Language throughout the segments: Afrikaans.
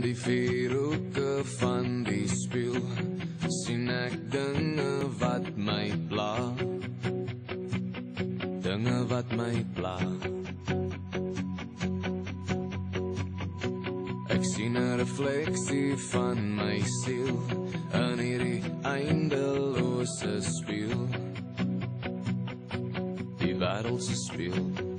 In die vierhoeke van die spieël sien ek dinge wat my pla. Dinge wat my pla. Ek sien 'n refleksie van my siel in hierdie eindelose spieël. Die wêreld se spieël.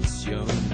canción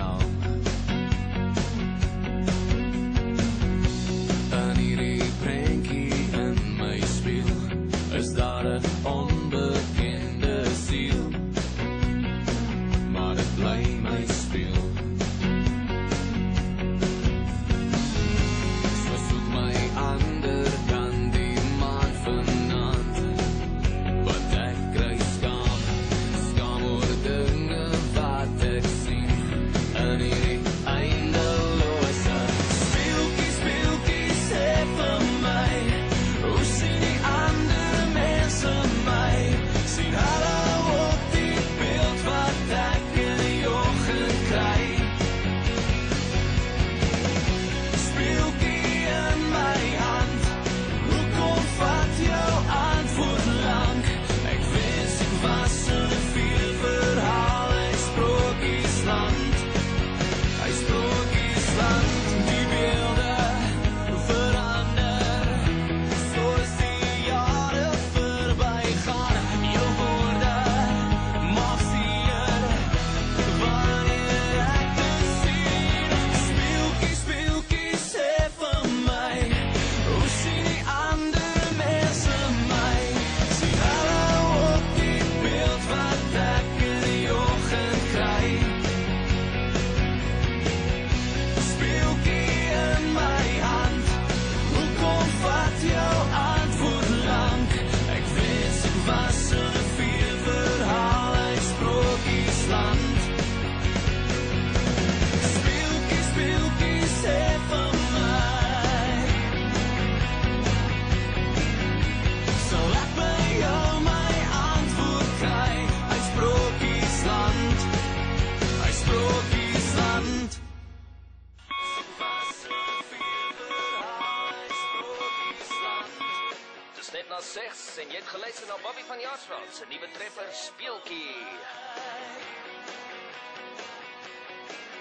net na 6 en jy het geluister na Bobby van Jaarsveld se nuwe treffer Speeltjie.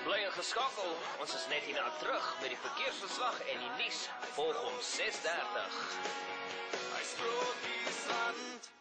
Bly geskakel. Ons is net hierna terug met die verkeersverslag en die nuus volg om 6:30. Hy stroop die sand